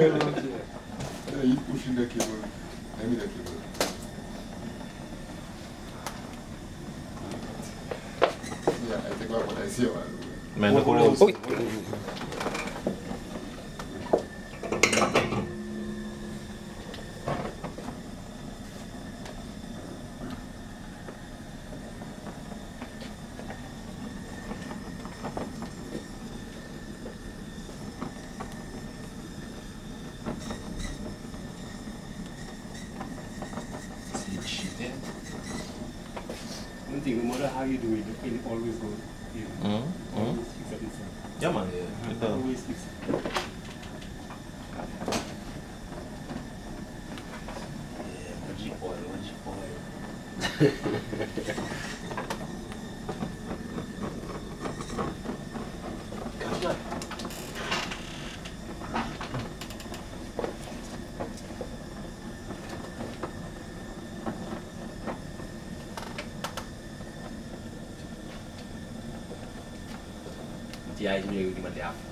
Yeah, I think what I see. Oi. One thing, no matter how you do it, the pain always goes in. Mm, mm. Always fix up itself. Ja man, kita Always fix it. Yeah, magic oil, magic ci yaay ñëw di ma di àpp